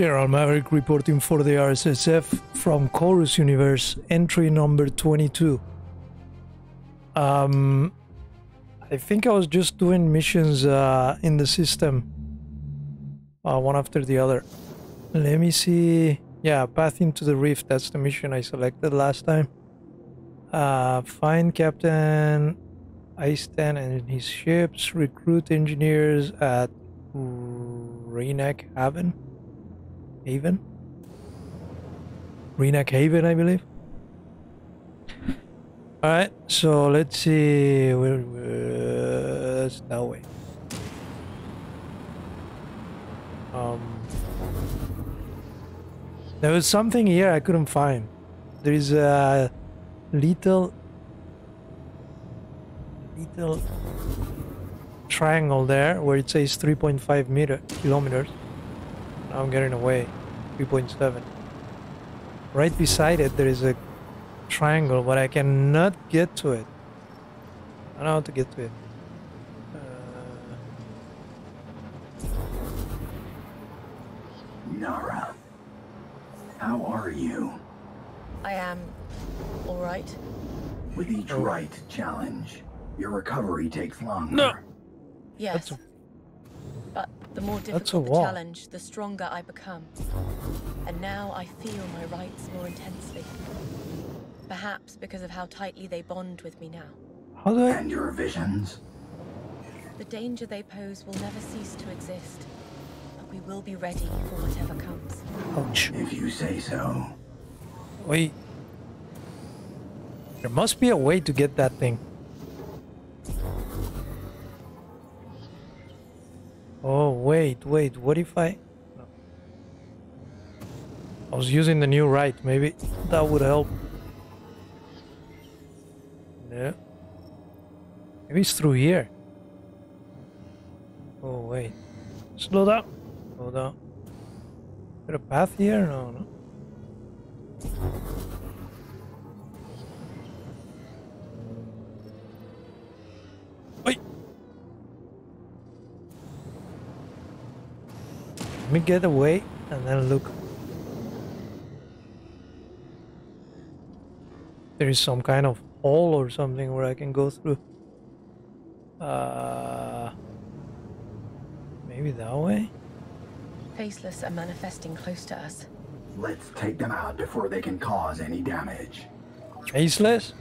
General Maverick reporting for the RSSF from Chorus Universe, entry number 22. Um, I think I was just doing missions uh, in the system, uh, one after the other. Let me see. Yeah, Path into the Rift, that's the mission I selected last time. Uh, find Captain Eisten and his ships, recruit engineers at Renak Haven. Haven? Renak Haven, I believe. Alright, so let's see. Where, where, that way. Um, there was something here I couldn't find. There is a little, little triangle there where it says 3.5 meter kilometers. Now I'm getting away. 3.7. Right beside it, there is a triangle, but I cannot get to it. I don't know how to get to it. Uh, Nara, how are you? I am all right. With each Oh. rite challenge, your recovery takes longer. No. Yes. That's But the more That's a difficult the challenge, the stronger I become. And now I feel my rites more intensely. Perhaps because of how tightly they bond with me now. how do I? And your visions? The danger they pose will never cease to exist. But we will be ready for whatever comes. Ouch. If you say so. Wait. There must be a way to get that thing. Wait, wait. What if I... No. I was using the new rite. Maybe that would help. No. Maybe it's through here. Oh, wait. Slow down. Slow down. Is there a path here? No, no. Let me get away and then look. There is some kind of hole or something where I can go through. Uh, maybe that way? Faceless are manifesting close to us. Let's take them out before they can cause any damage. Faceless?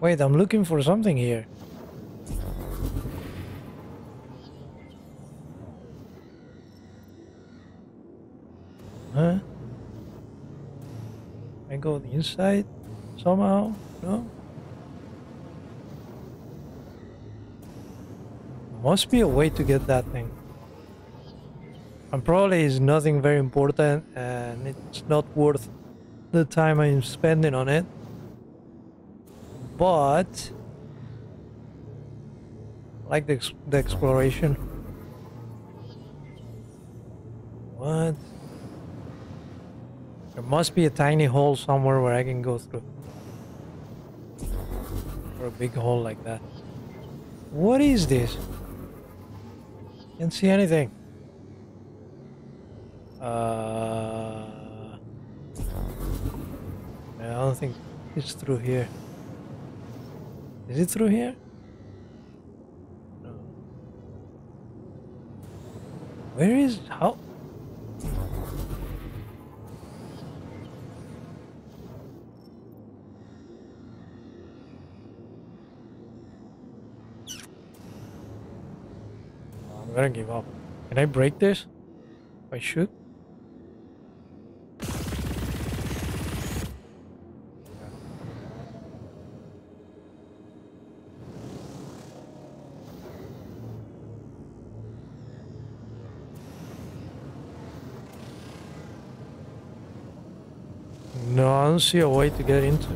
Wait, I'm looking for something here. Huh? I go the inside somehow? No? Must be a way to get that thing. And probably is nothing very important and it's not worth the time I'm spending on it. But like the, the exploration. What? There must be a tiny hole somewhere where I can go through. Or a big hole like that. What is this? Can't see anything. Uh, I don't think it's through here. Is it through here? No. Where is how? I'm give up. Can I break this? I should. No, I don't see a way to get into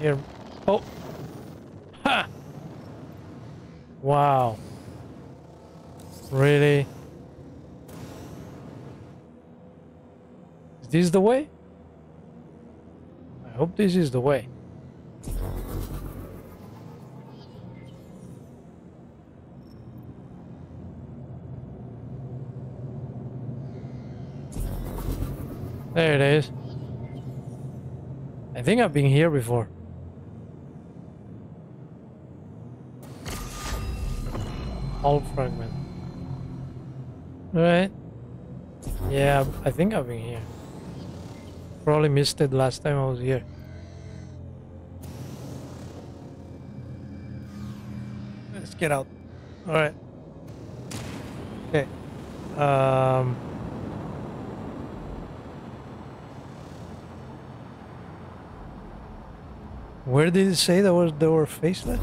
here. Oh. Ha! Wow. Really? Is this the way? I hope this is the way. There it is. I think I've been here before. All fragment. Right. Yeah, I think I've been here. Probably missed it last time I was here. Let's get out. Alright. Okay. Um Where did it say that was they were faceless?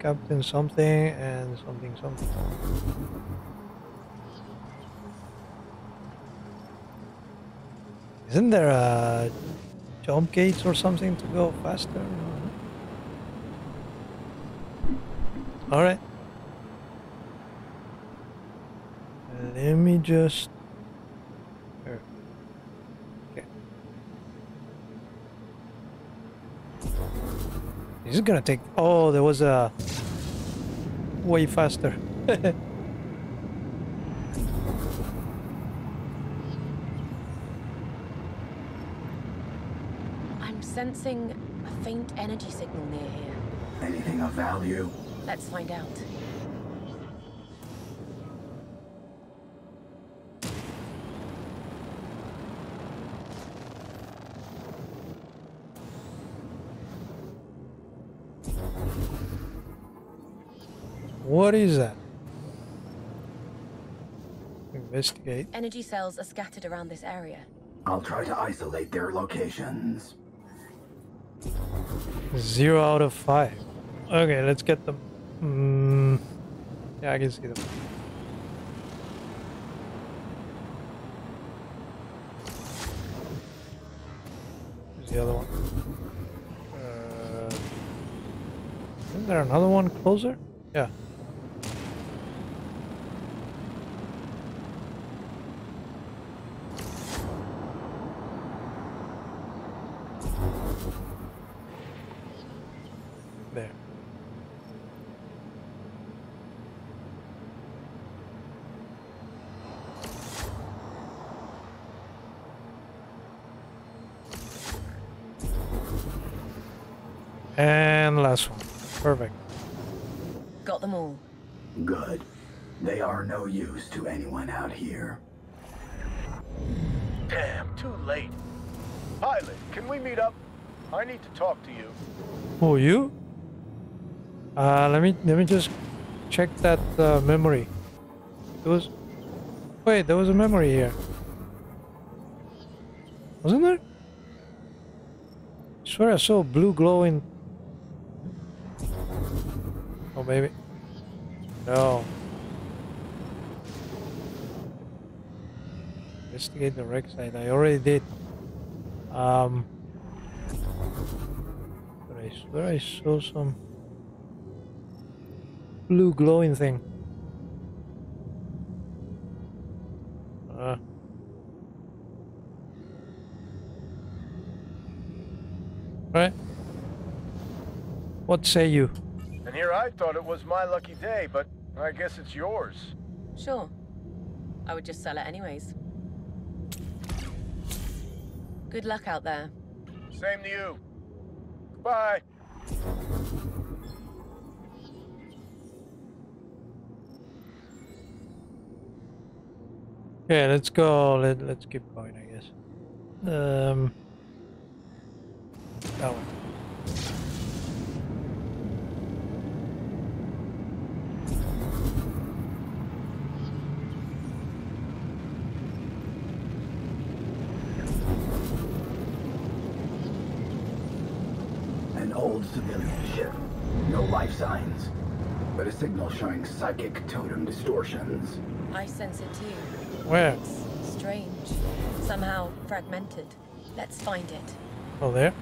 Captain something and something something. Isn't there a jump gates or something to go faster? All right. Let me just. This is gonna take. Oh, there was a. Way faster. I'm sensing a faint energy signal near here. Anything of value? Let's find out. What is that? Investigate. Energy cells are scattered around this area. I'll try to isolate their locations. Zero out of five. Okay, let's get them. Mm, yeah, I can see them. Where's the other one? Uh, isn't there another one closer? Yeah. There. And last one. Perfect. Got them all. Good. They are no use to anyone out here. Damn, too late. Pilot, can we meet up? I need to talk to you. Who you? Uh, let me let me just check that uh, memory. There was wait, there was a memory here, wasn't there? I swear I saw blue glowing. Oh, maybe. No. Investigate the wreck site. I already did. Um. But I swear I saw some blue glowing thing. Uh. Right. What say you? And here I thought it was my lucky day, but I guess it's yours. Sure. I would just sell it anyways. Good luck out there. Same to you. Bye. Okay, let's go. Let, let's keep going, I guess. Um, that one. An old civilian ship. No life signs. But a signal showing psychic totem distortions. I sense it too. Where? It's strange. Somehow fragmented. Let's find it. Oh, there.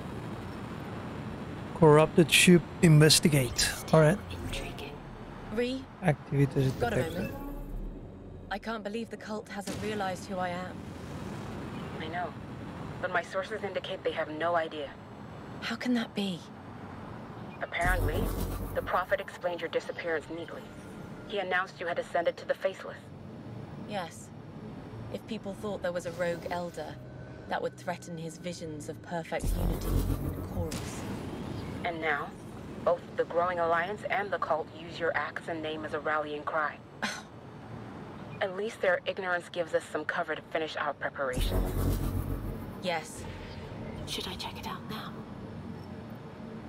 Corrupted ship investigate. All right. Intriguing. Re, Activities got a moment? I can't believe the cult hasn't realized who I am. I know. But my sources indicate they have no idea. How can that be? Apparently, the Prophet explained your disappearance neatly. He announced you had ascended to the Faceless. Yes. If people thought there was a rogue elder, that would threaten his visions of perfect unity and chorus. And now, both the growing alliance and the cult use your acts and name as a rallying cry. At least their ignorance gives us some cover to finish our preparations. Yes. Should I check it out now?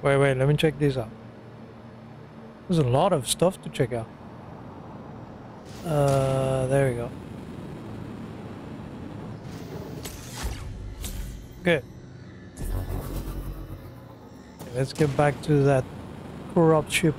Wait, wait, let me check this out. There's a lot of stuff to check out. Uh, there we go. Good. Okay, let's get back to that corrupt ship.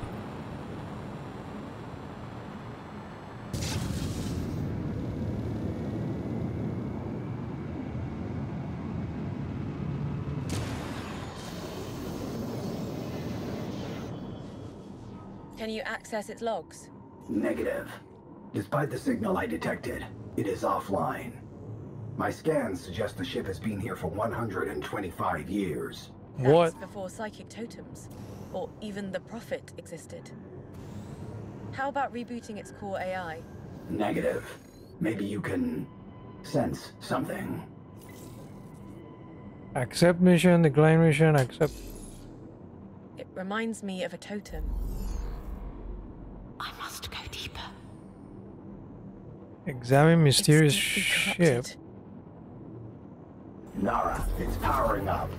Can you access its logs? Negative. Despite the signal I detected, it is offline. My scans suggest the ship has been here for 125 years. What? That's before psychic totems, or even the Prophet existed. How about rebooting its core AI? Negative. Maybe you can sense something. Accept mission, The decline mission, accept. It reminds me of a totem. I must go deeper. Examine mysterious deeply ship. Nara, it's powering up.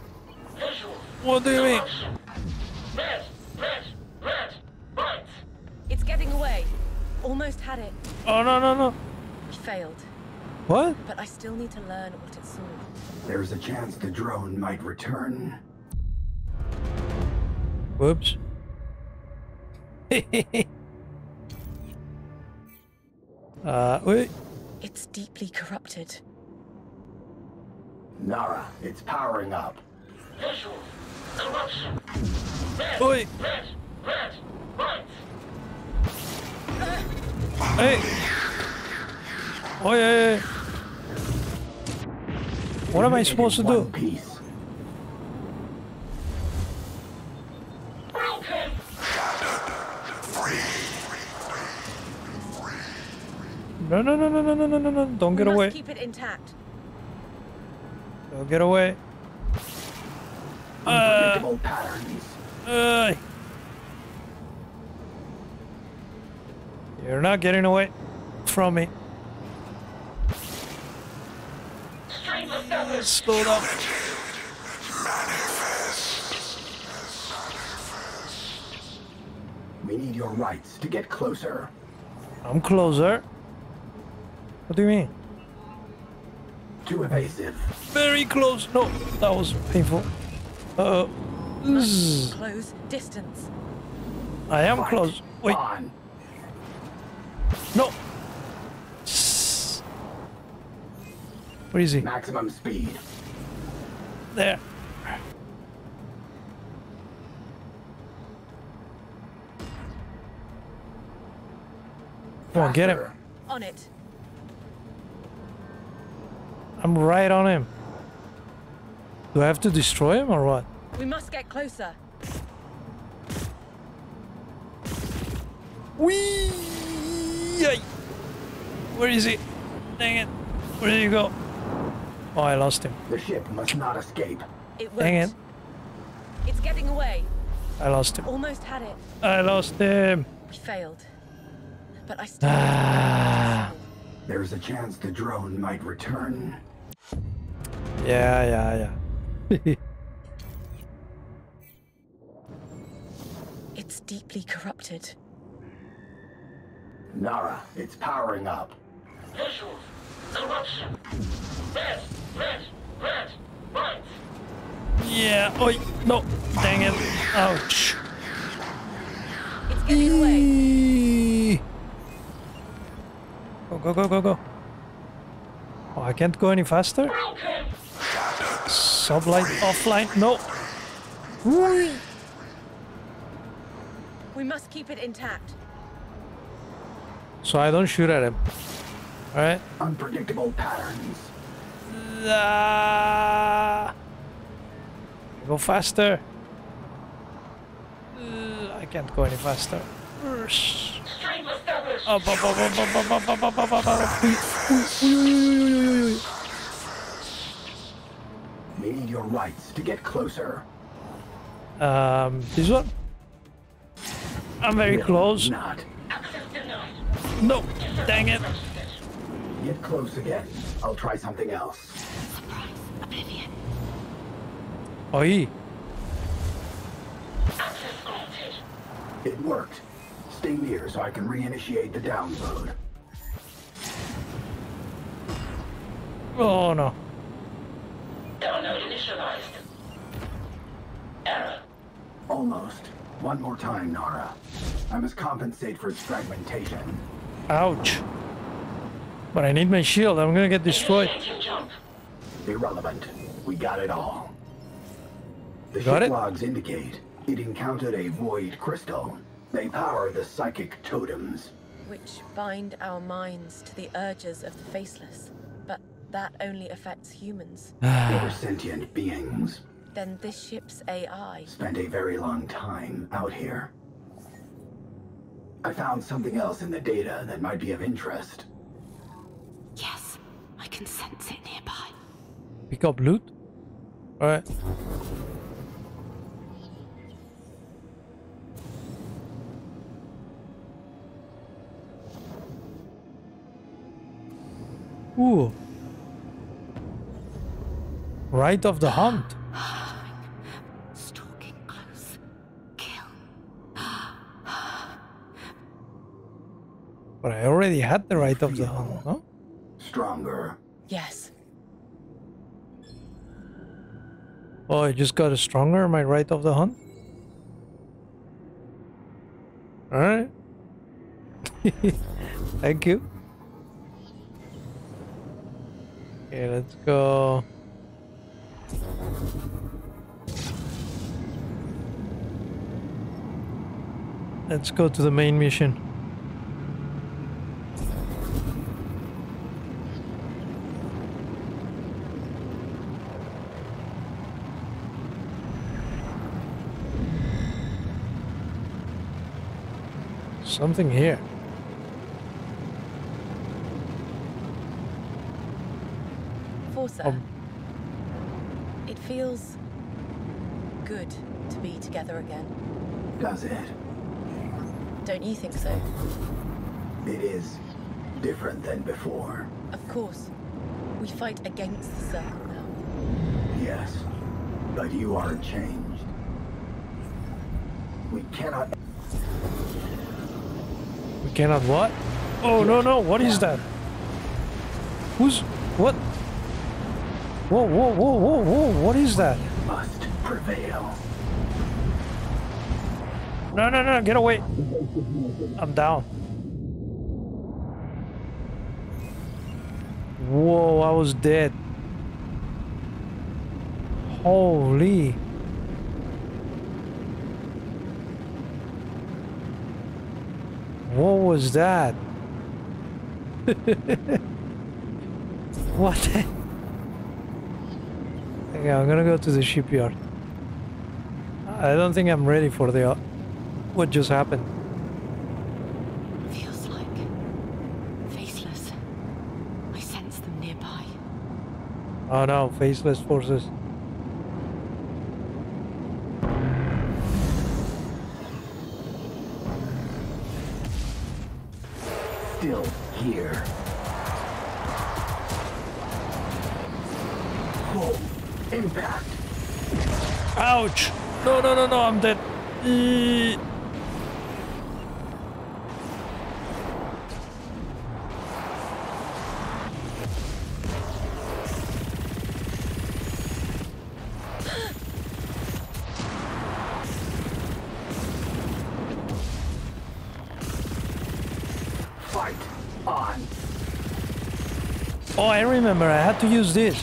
What do you mean? It's getting away. Almost had it. Oh no no no! We failed. What? But I still need to learn what it saw. There's a chance the drone might return. Whoops. Uh, wait. It's deeply corrupted. Nara, it's powering up. Corruption. Red, Oi. red, red. Hey. Oh, Oi. What am I supposed to do? Free. No no no no no no no no no! Don't get we away! Must keep it intact. Don't get away! Uh, patterns. uh, you're not getting away from me. Slow down. We need your rites to get closer. I'm closer. What do you mean? Too evasive. Very close. No, that was painful. Uh oh. Close distance. I am Fight close. Wait, On. no. Where is he? Maximum speed. There. Come on, get him. On it. I'm right on him. Do I have to destroy him or what? We must get closer. Whee! Yay! Where is he? Dang it. Where did he go? Oh, I lost him. The ship must not escape. It won't. Dang it. It's getting away. I lost him. Almost had it. I lost him. We failed. But I still. Ah. There's a chance the drone might return. Yeah, yeah, yeah. It's deeply corrupted. Nara, it's powering up. yeah. Oh, no. Dang it. Ouch. It's getting away. Go, go, go, go, go. Oh, I can't go any faster? Sublight offline? No. We must keep it intact. So I don't shoot at him. Alright? Unpredictable patterns. Ah. Go faster. Uh, I can't go any faster. Ursh. Up, up, up, up, up, up, up, up, up, up, up. Uy, Need your rites to get closer. Um, this one? I'm very Will close. Not. No, dang it. Get close again. I'll try something else. Oi. It worked. Stay near so I can reinitiate the download. Oh no. Download initialized. Error. Almost. One more time, Nara. I must compensate for its fragmentation. Ouch. But I need my shield. I'm gonna get destroyed. Initiating jump. Irrelevant. We got it all. The Got ship it? logs indicate it encountered a void crystal. They power the psychic totems. Which bind our minds to the urges of the faceless. But that only affects humans. Ah. They're sentient beings. Then this ship's AI. Spent a very long time out here. I found something else in the data that might be of interest. Yes, I can sense it nearby. Pick up loot. Alright. Ooh. Rite of the hunt. Stalking close. Kill. But I already had the rite of the hunt, no? Stronger. Yes. Oh, I just got a stronger, my rite of the hunt? Alright. Thank you. Okay, let's go. Let's go to the main mission. Something here. Forza. Um. It feels good to be together again. Does it? Don't you think so? It is different than before. Of course. We fight against the circle now. Yes. But you are changed. We cannot We cannot what? Oh no no! What is that? Who's what? Whoa whoa whoa whoa whoa! What is that? must prevail. No no no! Get away! I'm down. Whoa! I was dead. Holy! What was that? what? the- Okay, I'm gonna go to the shipyard. I don't think I'm ready for the what just happened. Feels like faceless. I sense them nearby. Oh no, faceless forces. Still here. Full impact. Ouch! No, no, no, no, I'm dead. Eee. Remember. I had to use this.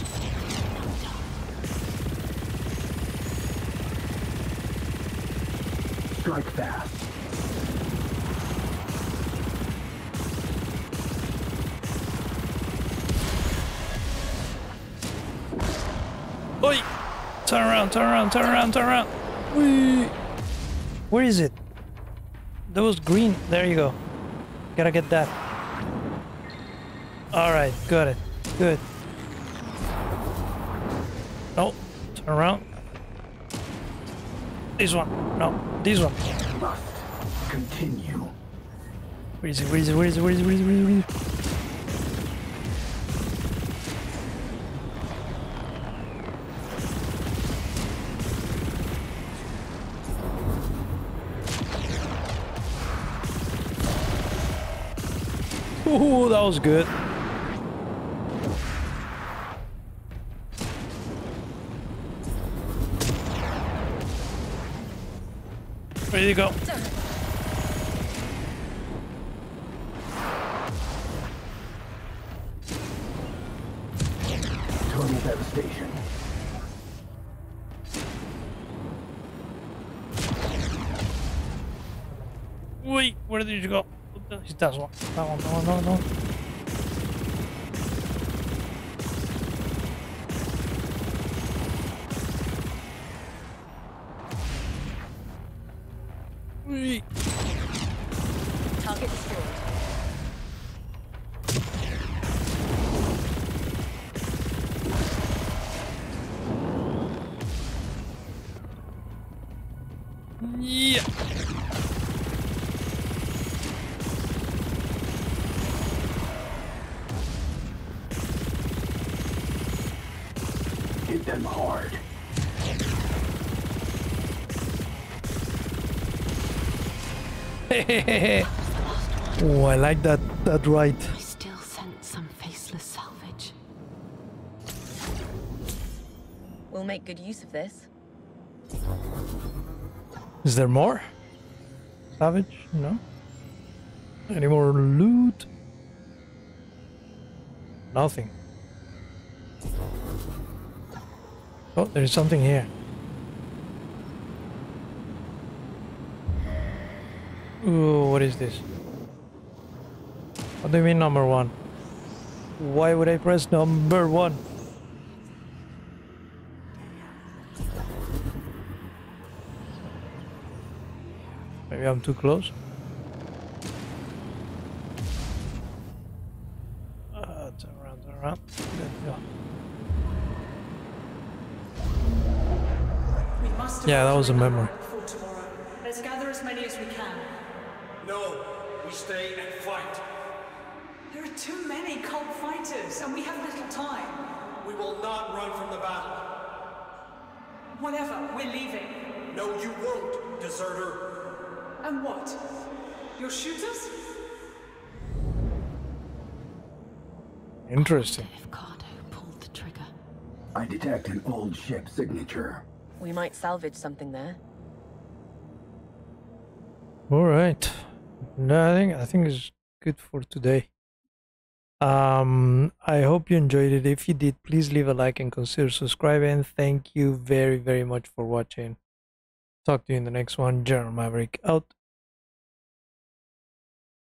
Strike fast. Oi! Turn around, turn around, turn around, turn around. Whee! Where is it? That was green. There you go. Gotta get that. Alright, got it. Good. No, turn around. This one. No, this one. Must continue. Where is it? Where is it? Where is it? Where is it? Where is it? Where is it? Where is it? Ooh, that was good. Where did you go? Total devastation. Wait, where did you go? That one. That one, that one, that Yeah. Hit them hard. oh, I like that that rite. I still sense some faceless salvage. We'll make good use of this. Is there more? Savage? No. Any more loot? Nothing. Oh, there is something here. Ooh, what is this? What do you mean number one? Why would I press number one? I'm too close. Uh, turn around, turn around. There we go. We must Yeah, that was a memory. Let's gather as many as we can. No, we stay and fight. There are too many cult fighters, and we have little time. We will not run from the battle. Whatever, we're leaving. No, you won't, deserter. And what? You'll shoot? Interesting. If Cardo pulled the trigger. I detect an old ship signature. We might salvage something there. All right. No, I think I think it's good for today. Um, I hope you enjoyed it. If you did, please leave a like and consider subscribing. Thank you very very much for watching. Talk to you in the next one. General Maverick out.